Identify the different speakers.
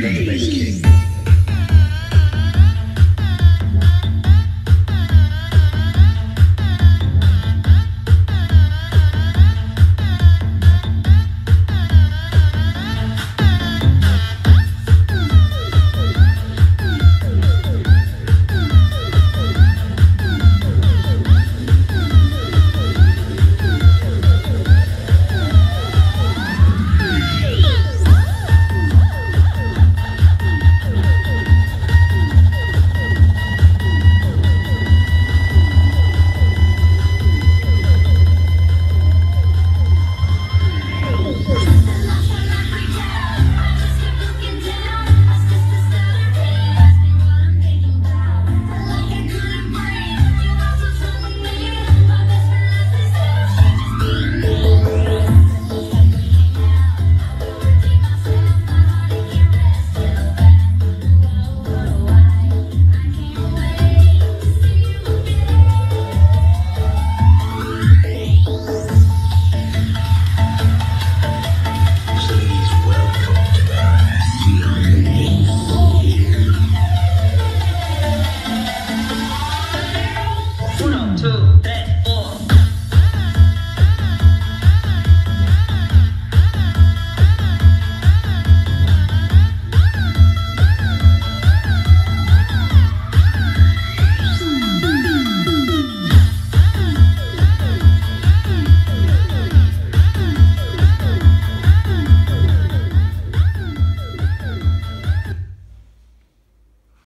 Speaker 1: Hey.